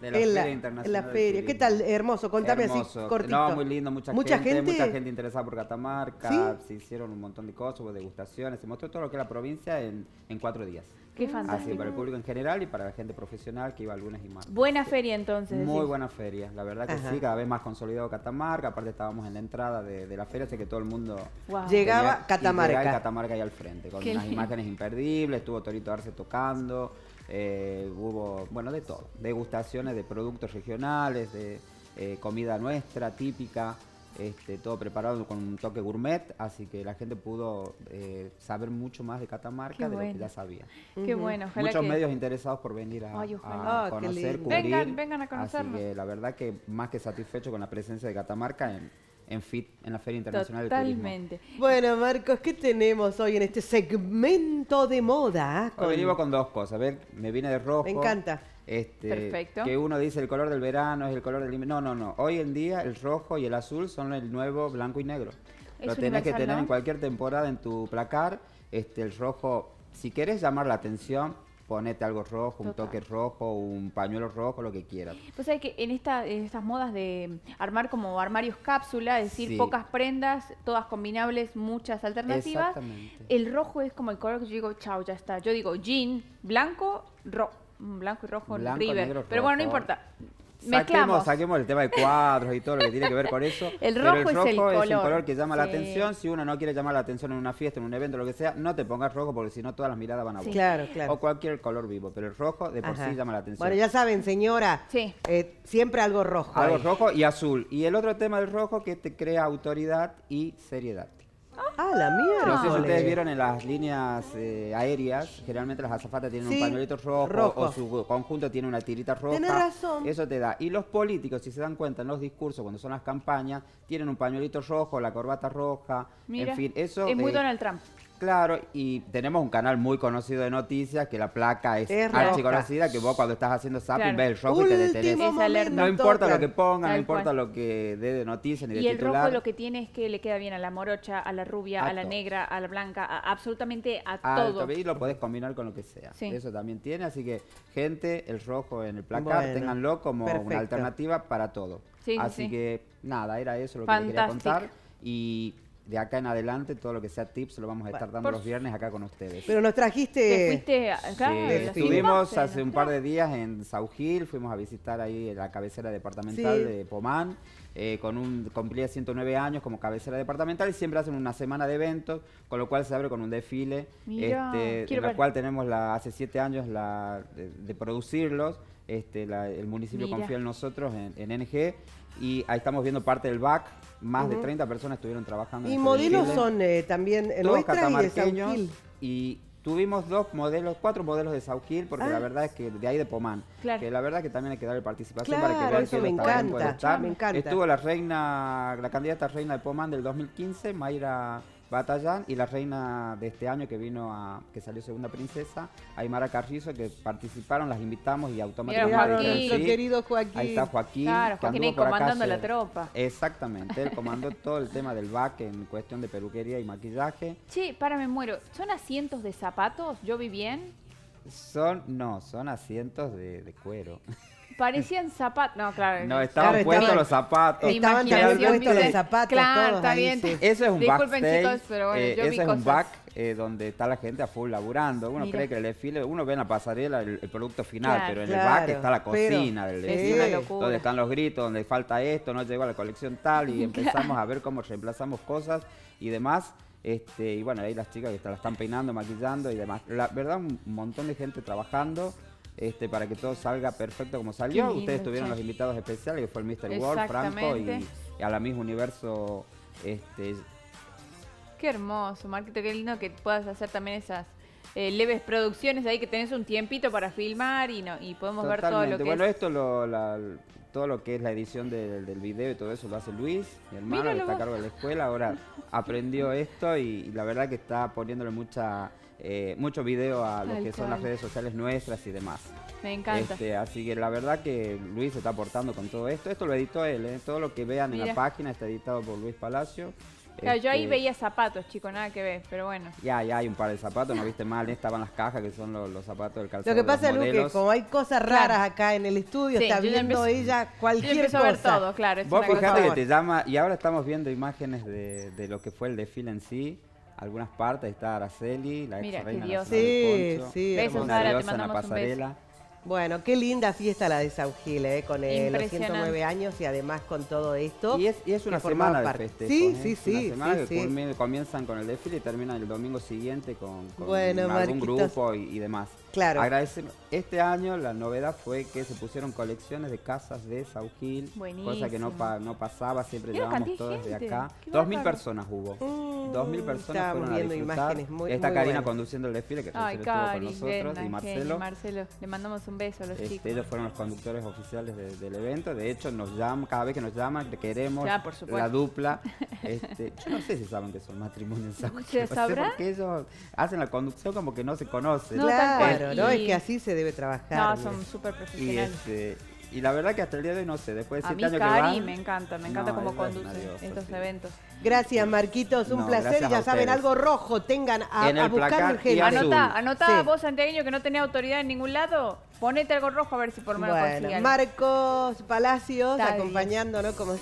De la en Feria la, Internacional en la feria. ¿Qué tal? Hermoso. Contame Hermoso. así cortito. No, muy lindo, mucha, ¿Mucha gente, gente? Mucha gente interesada por Catamarca. ¿Sí? Se hicieron un montón de cosas, hubo degustaciones. Se mostró todo lo que es la provincia en, en cuatro días. Qué Así, fantástico. para el público en general y para la gente profesional que iba el lunes y martes. Buena feria entonces. Muy decís. buena feria, la verdad que Ajá. sí, cada vez más consolidado Catamarca, aparte estábamos en la entrada de, de la feria, así que todo el mundo. Llegaba Catamarca. llegaba y Catamarca ahí al frente, con Qué unas lindo. imágenes imperdibles, estuvo Torito Arce tocando, eh, hubo, bueno, de todo, degustaciones de productos regionales, de eh, comida nuestra, típica, este, todo preparado con un toque gourmet, así que la gente pudo eh, saber mucho más de Catamarca Qué de lo que ya sabía. Qué bueno, ojalá Muchos que... medios interesados por venir a, Ay, conocer, cubrir. Vengan, vengan a Así conocernos. que la verdad que más que satisfecho con la presencia de Catamarca en, en FIT, en la Feria Internacional del Turismo. Totalmente. Bueno, Marcos, ¿qué tenemos hoy en este segmento de moda? Hoy venimos con dos cosas. A ver, me viene de rojo. Me encanta. Este, Perfecto. Que uno dice el color del verano es el color del. No, no, no. Hoy en día el rojo y el azul son el nuevo blanco y negro. Es Lo tenés que tener ¿no? en cualquier temporada en tu placar. Este, el rojo, si querés llamar la atención, ponete algo rojo, un toque rojo, un pañuelo rojo, lo que quieras. Pues sabés que en, esta, en estas modas de armar como armarios cápsula, es decir, Sí. pocas prendas, todas combinables, muchas alternativas. Exactamente. El rojo es como el color que yo digo, chao, ya está. Yo digo jean, blanco, rojo. Blanco y rojo, Blanco, River. negro, Pero bueno, no importa. Saquemos, saquemos el tema de cuadros y todo lo que tiene que ver con eso. El pero rojo es el un color. color que llama la atención. Si uno no quiere llamar la atención en una fiesta, en un evento, lo que sea, no te pongas rojo porque si no todas las miradas van a Sí. Claro, claro. O cualquier color vivo, pero el rojo de por Ajá. sí llama la atención. Bueno, ya saben, señora, Sí. eh, siempre algo rojo. Algo ahí. rojo y azul. Y el otro tema del rojo que te crea autoridad y seriedad. Ah, la mierda. No sé si ustedes vieron en las líneas eh, aéreas, generalmente las azafatas tienen Sí, un pañuelito rojo, rojo. o su conjunto tiene una tirita roja. Tenés razón. Eso te da. Y los políticos, si se dan cuenta en los discursos, cuando son las campañas, tienen un pañuelito rojo, la corbata roja, Mira, en fin, eso... es muy eh, Donald Trump. Claro, y tenemos un canal muy conocido de noticias que la placa es, Es roja. archiconocida, que vos cuando estás haciendo zapping Claro. ves el rojo y te detenés. Último Esa alerta. No importa lo que pongan, no Tal importa cual. lo que dé de noticias ni de Y el titular. rojo lo que tiene es que le queda bien a la morocha, a la rubia, A a, la todo. negra, a la blanca, a- absolutamente a Alto, todo. y lo podés combinar con lo que sea. Sí. Eso también tiene, así que gente, el rojo en el placar, Bueno, ténganlo como perfecto. una alternativa para todo. Sí, sí, así sí. que nada, era eso lo que les quería contar y de acá en adelante todo lo que sea tips lo vamos a estar dando por los viernes acá con ustedes. Pero nos Te trajiste... fuiste, a- claro, Sí, estuvimos hace un par de días en Saugil, fuimos a visitar ahí la cabecera departamental Sí. de Pomán, eh, con un cumplía 109 años como cabecera departamental y siempre hacen una semana de eventos, con lo cual se abre con un desfile, Mira, este, en la ver. cual tenemos la, hace siete años la, de, de producirlos, este, la- el municipio Mira. confía en nosotros en, en NG y ahí estamos viendo parte del back, más de Ujú. 30 personas estuvieron trabajando. En Y modelos son eh, también eh, todos nuestras y de catamarqueños Sauquil. y tuvimos dos modelos, cuatro modelos de Sauquil, porque Ah. la verdad es que de ahí de Pomán, Claro. que la verdad que también hay que darle participación Claro, para que vean eso que me encanta, me encanta. Estuvo la reina, la candidata reina de Pomán del 2015, Mayra Batallán, y la reina de este año que vino a, que salió segunda princesa, Aymara Carrizo, que participaron, las invitamos y automáticamente Joaquín. sí. querido Joaquín. Ahí está Joaquín. Claro, que Joaquín ahí comandando la tropa. Exactamente, él comandó todo el tema del back en cuestión de peluquería y maquillaje. Che, para, me muero. ¿Son asientos de zapatos? ¿Yo vi bien? Son, no, son asientos de, de cuero. Parecían zapatos. No, claro. No, estaban Claro, puestos estaban- los zapatos. Estaban puestos los zapatos Claro, todos está ahí, bien. sí. Eso es un Disculpen, backstage, chicos, pero bueno, eh, yo vi ese es cosas. un back eh, donde está la gente a full laburando. Uno Mira. cree que el desfile, uno ve en la pasarela el, el producto final, Claro. pero en Claro, el back está la pero- cocina del Es desfile. una locura. Donde están los gritos, donde falta esto, no llegó a la colección tal, y empezamos a ver cómo reemplazamos cosas y demás. Este, y bueno, ahí las chicas que te la están peinando, maquillando y demás. La verdad, un montón de gente trabajando. Este, para que todo salga perfecto como salió. lindo, Ustedes tuvieron che. los invitados especiales, que fue el Mr. World, Franco y a la misma Universo este, Qué hermoso, Marquito, qué lindo que puedas hacer también esas eh, leves producciones ahí que tenés un tiempito para filmar y no y podemos ver todo lo que Bueno, es. esto lo, la- todo lo que es la edición del, del video y todo eso lo hace Luis, mi hermano, que está a cargo de la escuela. Ahora aprendió esto y, y la verdad que está poniéndole mucha eh, mucho video a lo Tal que son cual. las redes sociales nuestras y demás. Me encanta. Este, así que la verdad que Luis se está aportando con todo esto. Esto lo editó él, ¿eh? todo lo que vean en la página está editado por Luis Palacio. Claro, yo ahí Este, veía zapatos, chicos, nada que ver, pero bueno. Ya, ya hay un par de zapatos, no viste mal, estaban las cajas que son los, los zapatos del calzado. Lo que pasa, Lu, que modelos. como hay cosas Claro. raras acá en el estudio, Sí, está viendo empecé- ella cualquier cosa. a ver todo, claro. es Vos una fijate que te llama, y ahora estamos viendo imágenes de, de lo que fue el desfile en sí, algunas partes, está Araceli, la Mira, ex qué reina. Sí, Poncho, sí, Besos, una Sara, te diosa en la mandamos un beso. Bueno, qué linda fiesta la de San Gil, ¿eh? con eh, los Impresionante. 109 años y además con todo esto. Y es, y es una semana de festejos. Sí, ¿eh? sí, Es sí, Una semana sí, que sí. comienzan con el desfile y terminan el domingo siguiente con, con Bueno, algún Marquitos. grupo y, y demás. Claro. Agradecer. Este año la novedad fue que se pusieron colecciones de casas de Sauquil, cosa que no, Buenísimo. pa- no pasaba, siempre llevábamos cantidad de acá. qué Dos mil personas hubo. Mm, Dos mil personas fueron a viendo disfrutar. imágenes muy- Está muy Karina buenas. conduciendo el desfile que Ay, recién estuvo con Cari, nosotros y Marcelo. Marcelo. Le mandamos un beso a los Este, chicos. ellos fueron los conductores oficiales de- del evento. De hecho, nos llaman, cada vez que nos llaman, queremos Ya, por supuesto. la dupla. Este, yo no sé si saben que son matrimonios ¿Se sabrá? Porque ellos hacen la conducción como que no se conocen. No, claro, ¿no? Y- Es que así se debe trabajar. No, son súper y, profesionales. este, y la verdad que hasta el día de hoy no sé, después de A siete mí años que Cari van, me encanta, me encanta No, cómo conduce estos sí. eventos. Gracias, Marquitos, un No, placer. Ya a saben, algo rojo tengan a, a buscar azul. Anotá, anotá Sí. vos santiagueño que no tenés autoridad en ningún lado, ponete algo rojo a ver si por lo menos Bueno. Marcos Palacios Está bien. acompañándonos como